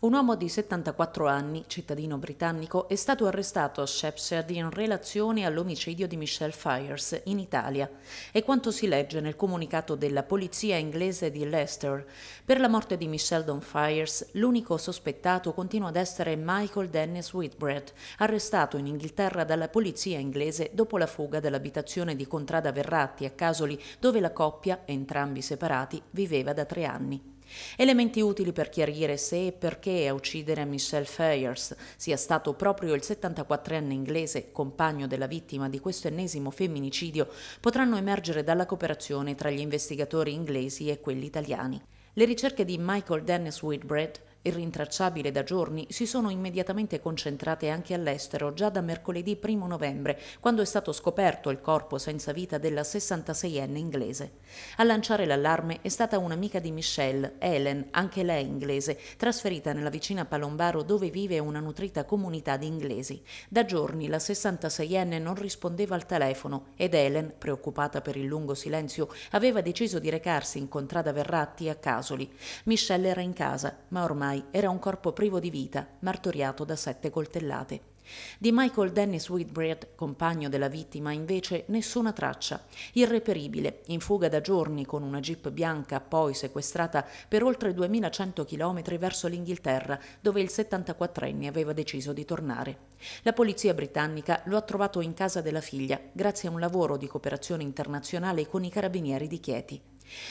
Un uomo di 74 anni, cittadino britannico, è stato arrestato a Shepshed in relazione all'omicidio di Michelle Fyers in Italia. È quanto si legge nel comunicato della polizia inglese di Leicester. Per la morte di Michelle Don Fyers, l'unico sospettato continua ad essere Michael Dennis Whitbread, arrestato in Inghilterra dalla polizia inglese dopo la fuga dall'abitazione di Contrada Verratti a Casoli, dove la coppia, entrambi separati, viveva da tre anni. Elementi utili per chiarire se e perché a uccidere Michelle Fayers sia stato proprio il 74enne inglese, compagno della vittima di questo ennesimo femminicidio, potranno emergere dalla cooperazione tra gli investigatori inglesi e quelli italiani. Le ricerche di Michael Dennis Whitbread irrintracciabile da giorni, si sono immediatamente concentrate anche all'estero già da mercoledì 1 novembre, quando è stato scoperto il corpo senza vita della 66enne inglese. A lanciare l'allarme è stata un'amica di Michelle, Helen, anche lei inglese, trasferita nella vicina Palombaro dove vive una nutrita comunità di inglesi. Da giorni la 66enne non rispondeva al telefono ed Helen, preoccupata per il lungo silenzio, aveva deciso di recarsi in Contrada Verratti a Casoli. Michelle era in casa, ma ormai ormai era un corpo privo di vita, martoriato da sette coltellate. Di Michael Dennis Whitbread, compagno della vittima, invece nessuna traccia. Irreperibile, in fuga da giorni con una jeep bianca, poi sequestrata per oltre 2100 km verso l'Inghilterra, dove il 74enne aveva deciso di tornare. La polizia britannica lo ha trovato in casa della figlia, grazie a un lavoro di cooperazione internazionale con i carabinieri di Chieti.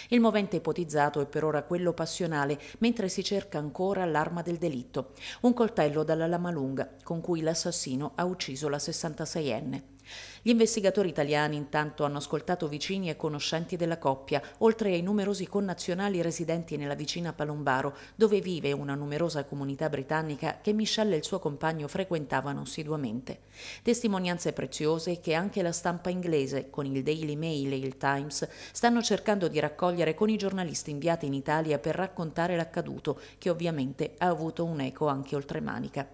Il movente ipotizzato è per ora quello passionale, mentre si cerca ancora l'arma del delitto, un coltello dalla lama lunga con cui l'assassino ha ucciso la 66enne. Gli investigatori italiani intanto hanno ascoltato vicini e conoscenti della coppia, oltre ai numerosi connazionali residenti nella vicina Palombaro, dove vive una numerosa comunità britannica che Michelle e il suo compagno frequentavano assiduamente. Testimonianze preziose che anche la stampa inglese, con il Daily Mail e il Times, stanno cercando di raccogliere con i giornalisti inviati in Italia per raccontare l'accaduto, che ovviamente ha avuto un eco anche oltremanica.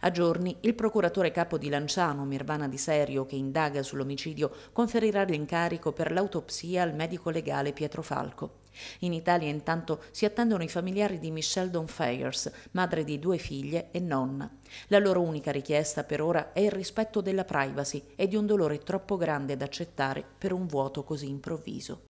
A giorni, il procuratore capo di Lanciano, Mirvana Di Serio, che indaga sull'omicidio, conferirà l'incarico per l'autopsia al medico legale Pietro Falco. In Italia intanto si attendono i familiari di Michelle Donfayers, madre di due figlie e nonna. La loro unica richiesta per ora è il rispetto della privacy e di un dolore troppo grande da accettare per un vuoto così improvviso.